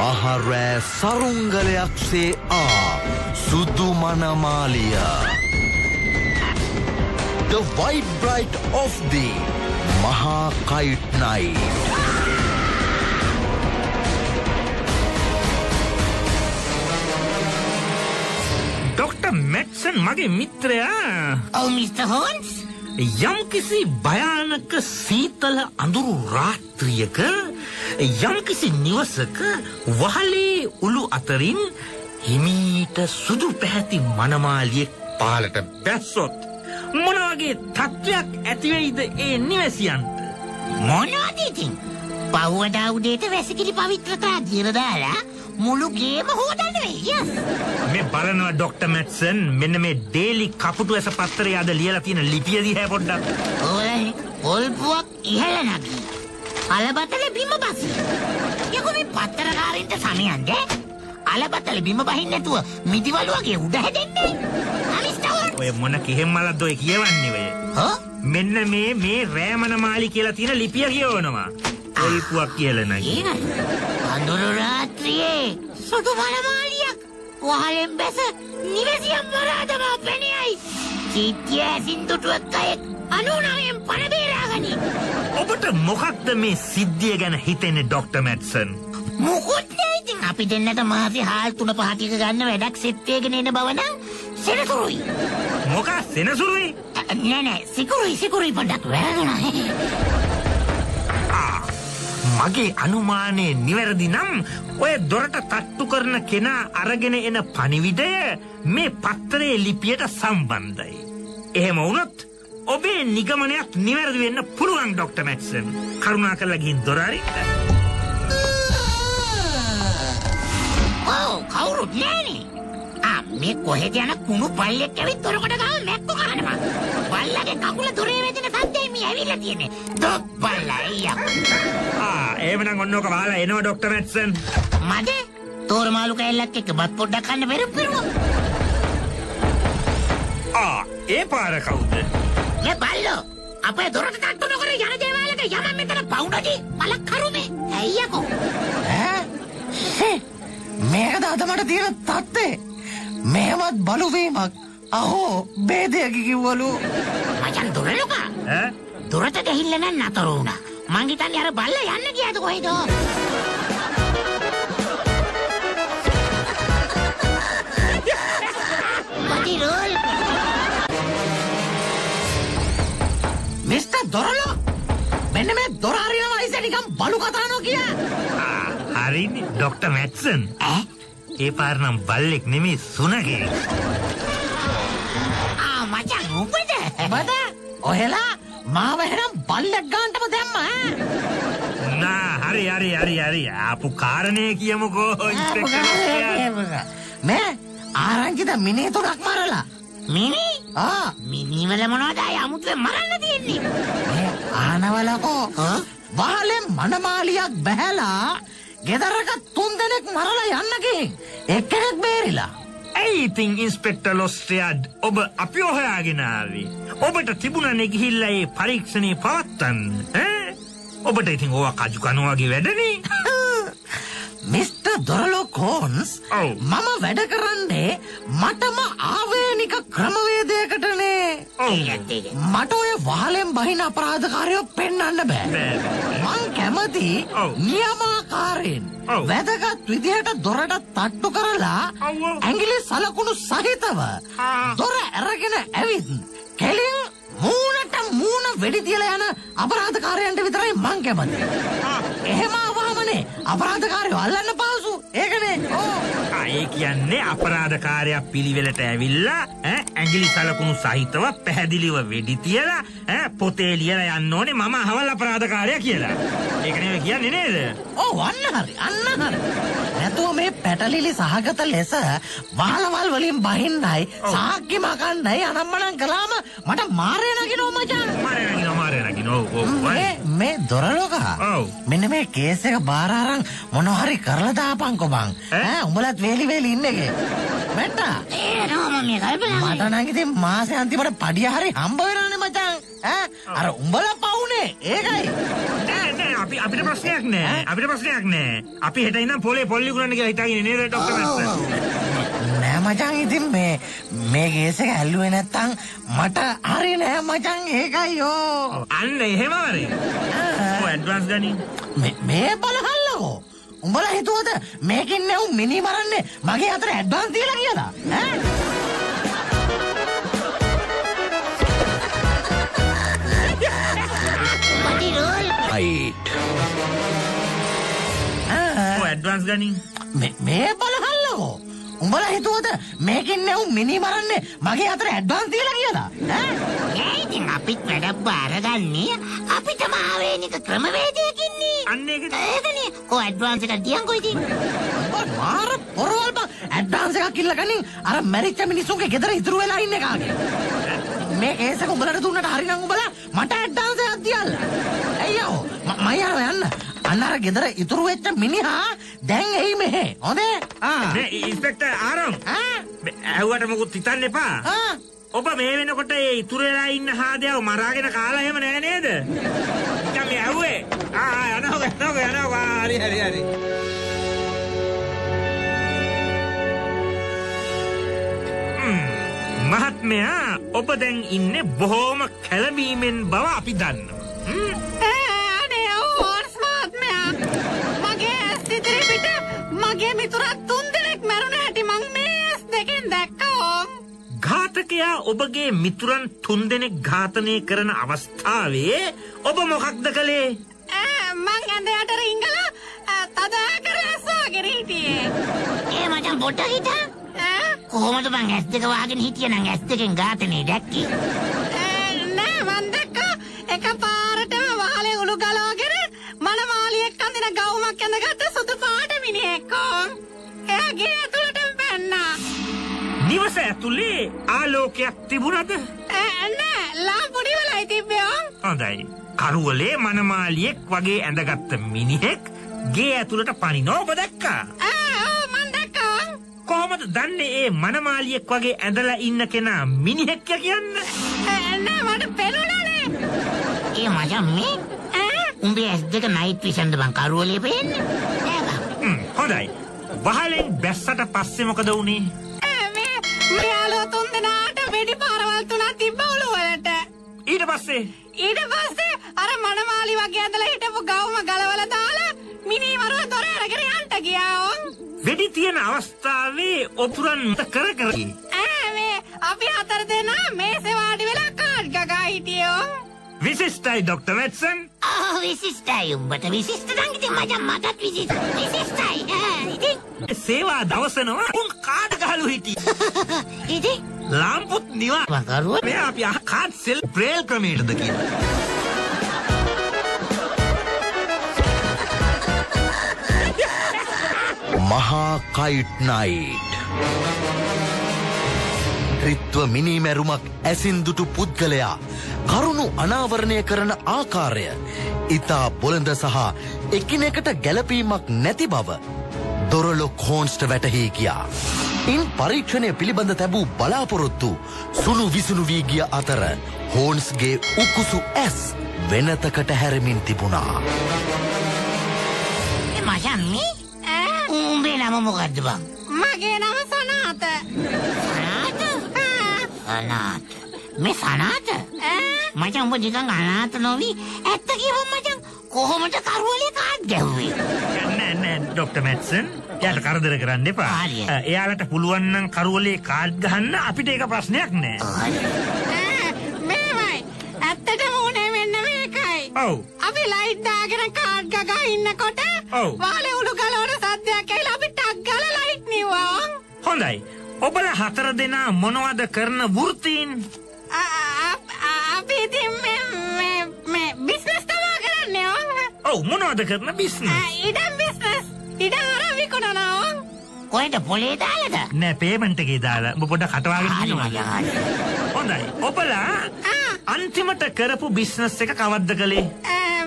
මහරෑ සරුංගලයක්සේ ආ සුදු මනමාලිය. The White Bright of the මහා කයිට් නයිට් ඩොක්ටර් මැට්සන් මගේ මිත්‍රයා. ඔව් මිස්ටර් හෝන්ස් යම්කිසි භයානක සීතල අඳුරු රාත්‍රියක යම්කිසි නිවසක වහලේ උළු අතරින් හිමීට සුදු පැහැති මනමාලියෙක් පාලට බැස්සොත් මොනවගේ තත්ත්වයක් ඇතිවෙයිද ඒ නිවැසියන්ට? මොනවද ඉතින්? පව්වදා උදේට වැසිකිලි පවිත්‍රතා දියර දාලා මුළු ගේම හෝදන්න. වෙයි මේ බලනවා ඩොක්ටර් මැට්සන් මෙන්න මේ ඩේලි කපුටු ඇස පත්තරේ අද ලියලා තියෙන ලිපිය දිහා පොඩ්ඩක්. ඕලයි පොල්පුවක් ඉහළ නගී. අලබතල බිම බසි. යකෝ මේ පත්තරකාරින්ට සමයන්ද අලබතල බිම බහින්න නැතුව මිදිවලු වගේ උඩ හැදෙන්නේ? අමිස්ටර් ඔය මොන කිහෙම් මලක්ද ඔය කියවන්නේ ඔය? හෝ? මෙන්න මේ මේ රෑමන මාලි කියලා තියෙන ලිපිය කියවනවා. පොල්පුවක් කියලා නගී රාත්‍රියේ සුදු මනමාලියක් වහලෙන් බැස නිවසියම් මරාදමා පැනයයි චිත්‍ය ඇසින් දුටුවක් අයෙක් අනුනායෙන් පණ බේරාගනි ඔබට මොකක්ද මේ සිද්ධිය ගැන හිතෙන්නේ ඩොක්ටර් මැට්සන් මුකුත් නෑ ඉතින්. අපි දෙන්නට මාසේ හාල් තුන පහටික ගන්න වැඩක් සෙට්ටේගෙන එන බව නම් සෙනසුරුයි. මොකක් සෙනසුරුයි? නෑ නෑ. සිකුරුයි සිකුරුයි පොඩ්ඩක් වැරදුනා මගේ අනුමානයේ නිවැරදි නම් ඔය දොරට තට්ටු කරන කෙනා අරගෙන එන පනිවිඩය මේ පත්තරේ ලිපියට සම්බන්ධයි. එහෙම වුණොත් ඔබේ නිගමනයක් නිවැරදි වෙන්න පුළුවන් ඩොක්ටර් මැක්සන්. කරුණා කරලා ගිහින් දොර අරින්න. ඔව් කවුරුත් නෑනේ ආ මේ කොහෙද යන කුණු පල්ලෙක් ඇවිත් දොරකට ගාව මැක්කෝ කහනවා බල්ලගේ කකුල දොරේ වැදෙන සද්දේ මේ ඇවිල්ලා තියෙන්නේ. දොත් බල්ලා අයියා ආ, එහෙමනම් ඔන්න ඔක වහලා එනවා ඩොක්ටර් මැට්සන්. මද? තෝරමාලු කැල්ලක් එක්ක බත් පොඩ්ඩක් කන්න බැරුම් පිරුවා ආ, ඒ පාර කවුද? මේ බල්ලෝ අපේ දොරට තට්ටු නොකර යන දේවාලක යම මෙතන පවුනදී මලක් කරුමේ. ඇයියකෝ මේකද අද මට තියෙන තත්ත්ේ මෙහෙමත් බලුවීමක් අහෝ බේදයකි කිව්වලු දොරලුකා ඈ? දොරට ගහිල්ල නම් නතර වුණා. මං හිතන්නේ අර බල්ල යන්න ගියාද කොහෙද? මටි රෝල් මිස්ටර් දොරලෝ මෙන්න මේ දොර අරින වයිස නිකම් බලු කතානෝ කිය. ආ, හරිනේ ඩොක්ටර් මැට්සන්. ඈ? ඒ පාර නම් බල්ලෙක් නෙමෙයි සුනගේ. ආ මචන් උඹද? බද ඔහෙලා මාව එහෙනම් බල්ලක් ගාන්ටම දැම්ම ඈ? නා හරි හරි හරි හරි. ආපු කාරණේ කියමුකෝ. ඉන්ස්පෙක්ටර් මේ ආරංචිද මිනේ තුනක් මරලා. මිනි? ආ. මිනිවල මොනවද අය අමුතුවෙන් මරන්න තියෙන්නේ? ආනවලකෝ වහලෙන් මනමාලියක් බැහැලා ගෙදරක තුන් දෙනෙක් මරලා යන්නකින් එක්කෙනෙක් බේරිලා ඇයි ඉතින් ඉන්ස්පෙක්ටර් ලොස්ට්‍රියඩ් ඔබ අපි හොයාගෙන ආවේ? ඔබට තිබුණනේ ගිහිල්ලා ඒ පරීක්ෂණේ පවත්වන්න ඈ? ඔබට ඉතින් ඕවා කජු කනවා වගේ වැඩනේ? මිස්ටර් දොරලෝ කෝන්ස්. මම වැඩ කරන්නේ මටම ආවේනික ඒක මට ඔය වහලෙන් බහින අපරාධකාරයෝ පෙන්වන්න බෑ. මං කැමති. නියමාකාරයෙන්. වැදගත් විදිහට දොරට තට්ටු කරලා. ඇඟිලි සලකුණු සහිතව. දොර ඇරගෙන ඇවිත් කෙලින් මූණට මූණ වෙඩි තියලා යන අපරාධකාරයන්ට විතරයි මං කැමති. එහෙම ආවමනේ අපරාධකාරයෝ අල්ලන්න පාසු. ඒකනේ. ඒ කියන්නේ අපරාධකාරයා පිළිවෙලට ඇවිල්ලා ඈ ඇඟිලි සලකුණු සහිතව පැහැදිලිව වෙඩි තියලා පොතේ ලියලා යන්න ඕනේ මම අහවල් අපරාධකාරයා කියලා. ඒක නෙවෙයි කියන්නේ නේද? ඕ අන්න හරි අන්න හරි. නැතුව මේ පැටලිලි සහගත ලෙස වහලවල් වලින් බහින්නයි සාක්කි මකන්නයි අනම්මනම් කළාම මට මාරය නගිනෝ මචං. මාරේ නගිනවා මාරේ නගිනවා. ඔව් ඔව්. මේ දොරලෝකා. මෙන්න මේ කේස් එක බාර අරන් මොනවා හරි කරලා දාපන්කො බං උඹලත් වේලි වේලි ඉන්න එකේ. මැට්ටා? මට නම් ඉතින් මාසේ අන්තිමට පඩිය හරි හම්බ වෙනවනේ මචං. ඈ? අර උඹලා පවුනේ. ඒකයි. නෑ නෑ අපි අපිට ප්‍රශ්නයක් නෑ. අපිට ප්‍රශ්නයක් නෑ. අපි හෙට ඉඳන් පොලේ පොල්ලි කුරන්න කියලා හිතාගෙන නේද ඩොක්ටර් නෑ මචං ඉතින් මේ මේ කේස් එක ඇල්ලුවේ නැත්තම් මට හරි නෑ මචං ඒකයි යෝ අන්න එහෙම හරි. ඔය ඇඩ්වාන්ස් ගනි. මේ- මේ බලහල්ලකෝ උඹලා හිතුවද මේකින් නෙව් මිනි මරන්නේ මගේ අතර ඇඩ්වාන්ස් දීලා කියලා? ඈ? ඇඩ්වාන්ස් ගනි. මේ- මේ බලහල්ලකෝ උඹලා හිතුවද මේකින් නෙව් මිනි මරන්නේ මගේ අතර ඇඩ්වාන්ස් දීලා කියලා ඈ? නෑ ඉතින් අපිත් වැඩක් බාරගන්නේ අපිටම ආවේනික ක්‍රමවේදයකින්නේ අන්න ඒක ඒකනේ. කො ඇඩ්වාන්ස් එකක් දියන්කො ඉතින්. මාර පොරවල් බං ඇඩ්වාන්ස් එකක් ඉල්ල ගනින්. අර මැරිච්ච මිනිස්සුන්ගේ ගෙදර ඉතුරු වෙලා ඉන්න කාගේ. මේ කේස් එක උඹලට දුන්නට හරිනම් උඹලා මට ඇඩ්වාන්ස් එකක් දියල්ල අයියෝ මම යනවා යන්න අන්න අර ගෙදර ඉතුරු වෙච්ච මිනිහා දැන් එයි මෙහෙ. හොඳේ? ආ. මේ ඉන්ස්පෙක්ටර් ආරම්. ආ? ඇහුවට මොකුත් හිතන්න එපා. ආ? ඔබ මේ වෙනකොට ඒ ඉතුරු වෙලා ඉන්න හාදයව මරාගෙන කාලා එහෙම නෑ නේද? නිකන් මේ ඇහුවේ. ආ ආ, යනවා යනවා යනවා. හරි හරි හරි. මහත්මයා ඔබ දැන් ඉන්නේ බොහෝම කැළඹීමෙන් බව අපි දන්නවා මිතුරත් තුන් දෙනෙක් මැරුණ හැටි මං මේ ඇස් දෙකෙන් දැක්කෝ. ඝාතකයා ඔබගේ මිතුරන් තුන්දෙනෙක් ඝාතනය කරන අවස්ථාවේ ඔබ මොකක්ද කළේ? මං ඇඳයට රිංගලා තදා කර ඇස්වාගෙන හිටියේ. ඒ මචං පොඩ්ඩක් හිටා ඈ, කොහොමද මං ඇස් දෙක වහගෙන හිටියනම් ඇස් දෙකෙන් ඝාතනේ දැක්කේ? නෑ මං දැක්කා. එක පාරටම වහලේ උළු ගලවගෙන මනමාලියෙක් අඳින ගවුමක් ඇඳගත්ත නිවස ඇතුලේ ආලෝකයක් තිබුණද? ඈ, නෑ ලාම්පු නිවලයි තිබ්බේ හොඳයි. කරුවලේ මනමාලියෙක් වගේ ඇඳගත්ත මිනිහෙක් ගේ ඇතුළට පනිනෝ ඔබ දැක්කා? ඈ, ඔව් මං දැක්කා කොහොමද දන්නේ ඒ මනමාලියෙක් වගේ ඇඳලා ඉන්න කෙනා මිනිහෙක් කියන්න? මට පෙනුණනේ ඒ මචං මේ උඹේ ඇස් දෙක නයිට් විෂන්ද බං කරුවලේ පේන්නේ? හොඳයි. වහලෙන් බැස්සට පස්සේ මොකද වුනේ ඈ, මේ මේ යාළුවෝ තුන් දෙනාට වෙඩි පාරවල් තුනක් තිබ්බ ඔළුවලට ඊට පස්සේ ඊට පස්සේ අර මනමාලි වගේ ඇදලා හිටපු ගවුම ගලවලා දාලා මිනි මරුව දොර අරගෙන යන්න ගියා ඔව්. වෙඩි තියෙන අවස්ථාවේ ඔපුරන් කර කර ඈ මේ අපි හතර දෙනා මේසේ වාඩි වෙලා කාඩ් ගගා හිටියේ. විශිෂ්ටයි ඩොක්ටර් වැට්සන් ආ විශිෂ්ටයි. උඹට විශිෂ්ට නම් ඉතින් මචං මටත් විශිෂ්ට. විශිෂ්ටයි. ඉතින්? සේවා දවසනවා. උන් කාඩ ගහලු හිටි ඉතින්? ලාම්පුත් නිවා. මං කරුව. මේ අපි කාඩ් සෙල් බ්‍රේල් ක්‍රමයටද කියලා. මහා කයිට් නයිට් රිත්ව මිනිමැරුමක් ඇසින් දුටු පුද්ගලයා කරුණු අනාවරණය කරන ආකාරය ඉතා බොළඳ සහ එකිනෙකට ගැලපීමක් නැති බව දොරලොක් හෝන්ස්ට වැටහී ගියා. ඉන් පරීක්ෂණය පිළිබඳ තැබූ බලාපොරොත්තු සුණු විසුණු වී ගිය අතර හෝන්ස්ගේ උකුසු ඇස් වෙනතකට හැරමින් තිබුණා. ඒ මචං මේ ඈ උඹේ නම මොකද්ද බං මගේ නම. සනාත ඈ අනාත මේ සනාත මචං උඹ නිකන් අනාත නොවි? ඇත්ත කියවම් මචං කොහොමද කරුවලේ කාඩ් ගැහුවේ? නෑ නෑ ඩොක්ටර් මැට්සන් එයාට කරදර කරන්න එපා. එයාලට පුළුවන් නම් කරුවලේ කාඩ් ගහන්න අපිට ඒක ප්‍රශ්නයක් නෑ. මේවයි. ඇත්තටම උනේ මෙන්න මේකයි. ඔව්. අපි ලයිට් දාගෙන කාඩ් ගගා ඉන්නකොට ඔව්. වාලේ උළු ගලවන සද්දයක් ඇවිල්ලා අපි ටක් ගාලා ලයිට් නිව්වා. හොඳයි ඔබලා හතර දෙනා මොනවද කරන වෘත්තීන්? ආ, ආ, ආ, අපි ඉතින් මේ මේ මේ බිස්නස් තමා කරන්නේ. ඔව්. මොනවද කරන බිස්නස් ආ, ඉඩම් බිස්නස්. ඉඩම් අර විකුණනවා ඕ. කොහෙද පොලේ දාලද? නෑ පේමන්ට් එකේ දාලා. ඔබ පොඩ්ඩක් කටවාගෙන හොඳයි. ඔබලා අන්තිමට කරපු බිස්නස් එක කවද්ද කළේ?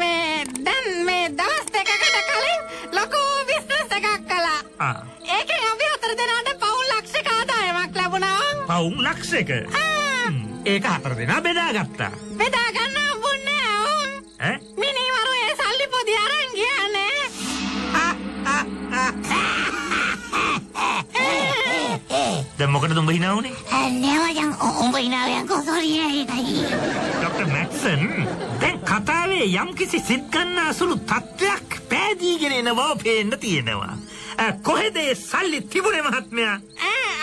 මේ දැන් මේ දවස් දෙකකට කලින් ලොකු බිස්නස් එකක් කළා. ආ ඒකෙන් අපි හතර දෙනාට පවුම් ලක්ෂක ඒක හතර දෙනා බෙදාගත්තා බෙදාගන්න අම්බුන්න ඇවුම් මිනිවරු ඒ සල්ලි පොදි අරන් ගියානේ දැන් මොකටද උඹ hina උනේ? නෑවයන් උඹ hina වෙන්කෝ සෝරි නේයි. ડોક્ટર මැක්සන් දැන් කතාවේ යම්කිසි සිත් ගන්න අසුළු තත්ත්වයක් පෑදීගෙන එනවා පේන්න තියෙනවා. කොහෙද සල්ලි තිබුණේ මහත්මයා? ඈ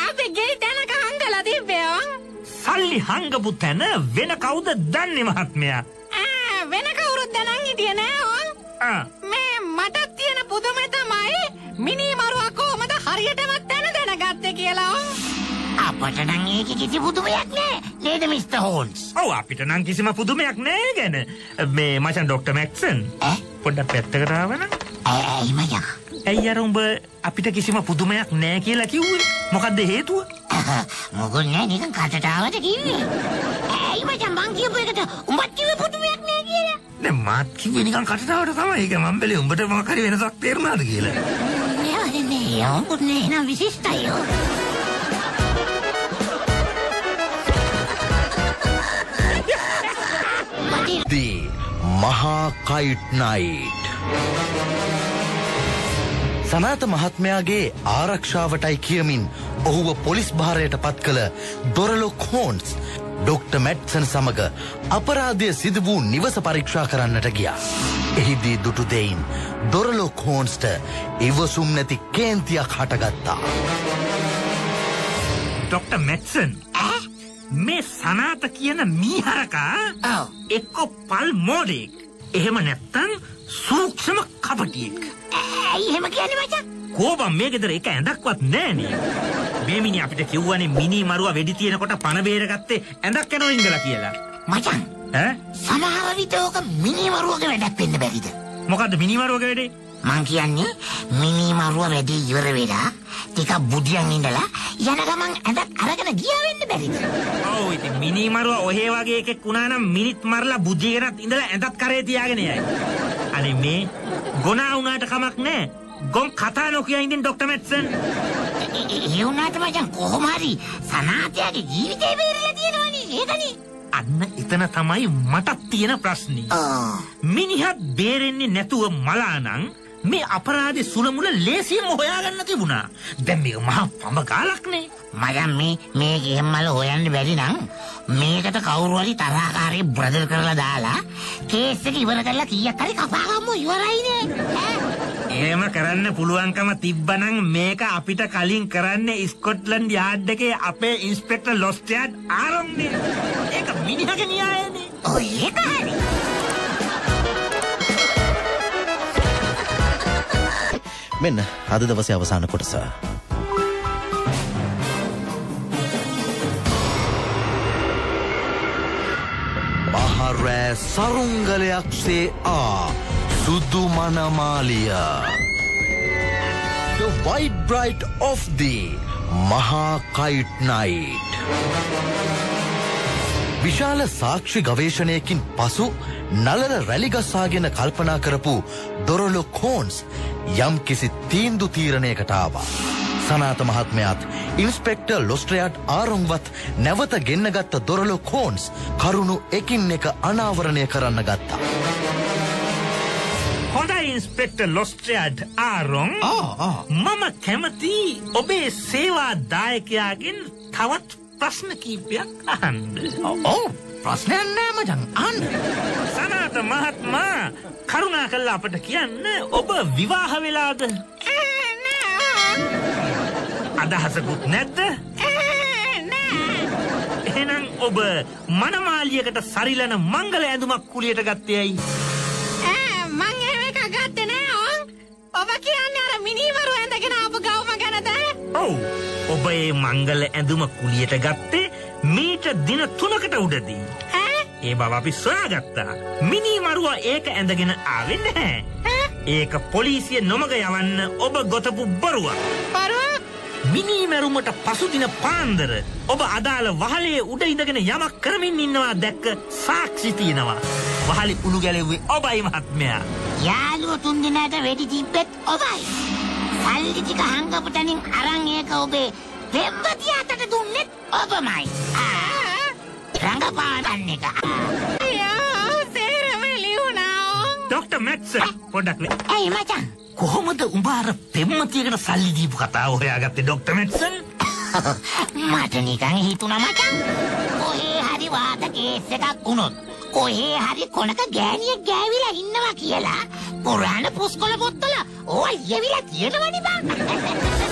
සල්ලි හංගපු තැන වෙන කවුද දන්නේ මහත්මයා? වෙන කවුරුත් දැනන් හිටියේ නෑ මේ මට තියෙන පුදුමේ තමයි මිනී මරුවා කොහමද හරියටම දැන දැනගත්තේ කියලා. අපට නම් ඒක කිසි පුදුමයක් නෑ. නේද මිස්ටර් හෝන්ස්? ඔව් අපිට නම් කිසිම පුදුමයක් නෑ ගැන. මේ මචන් ડોක්ටර් මැක්සන්? පොඩ්ඩක් පැත්තකට ආවනම් ඇයි මචං? ඇයි අර උඹ අපිට කිසිම පුදුමයක් නෑ කියලා කිව්වේ? මොකද්ද හේතුව? මොකුත් නෑ නිකන් කටට ආවට කිව්වේ. ඇයි මචං මං කියපු එකට උඹත් කිව්වේ පුදුමයක් නෑ කියලා. දැන් මාත් කිව්වේ නිකන් කටටාවට තමයි. ඒක මම බැලේ උඹට මොකක් හරි වෙනසක් තේරුණාද කියලා. නෑ නෑ යමුකුත් නෑ එහෙනම් විශිෂ්ටයි යෝ. දී මහා කයිට් නයිට්. සනාත මහත්මයාගේ ආරක්ෂාවටයි කියමින් ඔහුව පොලිස් භාරයට පත් කළ දොරලොක් හෝන්ස් ඩොක්ට මැට්සන් සමඟ අපරාධය සිදු වූ නිවස පරීක්ෂා කරන්නට ගියා. එහිදී දුටු දෙයින් දොරලොක් හෝන්ස්ට ඉවසුම් නැති කේන්තියක් හටගත්තා. ડોක්ටර් මැක්සන් මේ සනාත කියන මීහරකා ඔව්. එක්ක පල් මෝඩෙක්. එහෙම නැත්තම් සූක්ෂම කපටියෙක්. ඇයි එහෙම කියන්නේ මචං? කෝබම් මේ ගෙදර එක ඇඳක්වත් නෑනේ. මේ මිනි අපිට කිව්වනේ මිනි මරුවා වෙඩි තියෙනකොට පණ බේරගත්තේ ඇඳක් යනවා ඉඳලා කියලා. මචං ඈ සමහර විට ඕක මිනිමරුවක වැඩක් වෙන්න බැරිද? මොකද්ද මිනි මරුවගේ වැඩේ? මං කියන්නේ මිනිමරුව වැඩි ඉවර වෙලා ටිකක් බුදියන් ඉඳලා යන ගමන් ඇඳක් අරගෙන ගියා වෙන්න බැරිද? ඔව් ඉතින් මිනි මරුවා ඔහේ වගේ එකෙක් වුණා නම් මිනිත් මරලා බුද්ධියකටත් ඉඳලා ඇඳත් කරේ තියාගෙන යයි. අනේ මේ ගොනා වුණාට කමක් නෑ. ගොන් කතා නොකිය ඉඳින් ડોක්ටර් මැට්සන්. ඒ- වුණාට මචං කොහොම හරි සනාතයාගේ ජීවිතේ බේරලා තියෙනවනේ ඒකනේ. අන්න එතන තමයි මටත් තියෙන ප්‍රශ්නේ. මිනිහත් බේරෙන්නේ නැතුව මලානං මේ අපරාධේ සුළමුල ලේසියෙන් හොයාගන්න තිබුණා. දැන් මේක මහා පඹ ගාලක්නේ. මචං මේ මේ ගෙම්මල හොයන්න බැරි නම් මේකට කවුරු හරි තරහකාරී බ්‍රදර් කරලා දාලා කේස් එක ඉවර කරලා කීයක් හරි කපා ගමු ඉවරයිනේ. එහෙම කරන්න පුළුවන්කම තිබ්බනම් මේක අපිට කලින් කරන්න ස්කොට්ලන්ඩ් යාඩ් එකේ අපේ ඉන්ස්පෙක්ටර් ලොස්ටයාඩ් ආරම්භනේ. ඒක මිනිහගේ න්‍යායනේ. ඔය ඒක හරි. මෙන්න අද දවසේ අවසාන කොටස. මහරෑ සරුංගලයක්සේ ආ සුදු මනමාලිය. The White Bright of the මහා කයිට් නයිට්. විශාල සාක්ෂි ගවේෂණයකින් පසු නලල රැලිගස්සාගෙන කල්පනා කරපු දොරලො කෝන්ස් යම් කිසි තීන්දු තීරණයකට ආවා. සනාත මහත්මයාත් ඉන්ස්පෙක්ටර් ලොස්ට්‍රයාට් ආරුම්වත් නැවත ගෙන්නගත්ත දොරලො කෝන්ස් කරුණු එකින් එක අනාවරණය කරන්න ගත්තා. හොඳයි ඉන්ස්පෙක්ටර් ලොස්ටයාඩ් ආරොන් මම කැමති ඔබේ සේවා දායකයාගෙන් තවත් ප්‍රශ්න කීපයක් අහන්ද. ඔව් ප්‍රශ්නයක් නෑ මචං. අන්න. සනාත මහත්මා කරුණා කල්ලා අපට කියන්න. ඔබ විවාහ වෙලාද? අදහසකුත් නැද්ද? එහෙනම් ඔබ මනමාලියකට සරිලන මංගල ඇඳුමක් කුලියට ගත්තයයි ඈ මං එහෙම එකක් ගත්තේ නෑ ඕන්. ඔබ කියන්නේ අර මිනිවරු ඇඳගෙන ආපු ගවම ගැනද? ඔව් ඔබ ඒ මංගල ඇඳුම කුලියට ගත්තේ මීට දින තුනකට උඩදී. ඒ බව අපි සොයාගත්තා. මිනී මරුවා ඒක ඇඳගෙන ආවෙ නැහැ. ඒක පොලිසිය නොමග යවන්න ඔබ ගොතපු බොරුවක්. බරුව? මිනී මැරුමට පසුදින පාන්දර ඔබ අදාළ වහලේ උඩ ඉඳගෙන යමක් කරමින් ඉන්නවා දැක්ක සාක්ෂි තියෙනවා. වහලි උළු ගැලෙව්වේ ඔබයි මහත්මයා. යාළුවෝ තුන් දෙනාට වෙඩි තිබ්බෙත් ඔබයි. සල්ලි ටික හංගපු තැනින් අරන් ඒක ඔබේ පෙම්වතිය අතට දුන්නෙත් ඔබමයි. රංගපාන එක. ඩොක්ටර් මැක්සන් පොඩ්ඩක් නේ ඇයි මචං? කොහොමද උඹ අර පෙම්මතියකට සල්ලි දීපු කතාව හොයාගත්තේ ඩොක්ටර් මැක්සන් මට නිකන් හිතුණා මචං. කොහේ හරි වාත කේස් එකක් වුණොත් කොහේ හරි කොනක ගෑණියෙක් ගෑවිලා ඉන්නවා කියලා පුරාණ පුස්කොළ පොත්වල ඕවා ලියවිලා තියෙනවනේ බං.